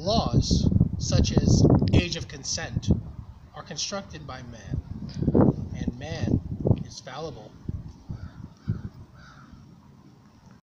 Laws, such as age of consent, are constructed by man, and man is fallible.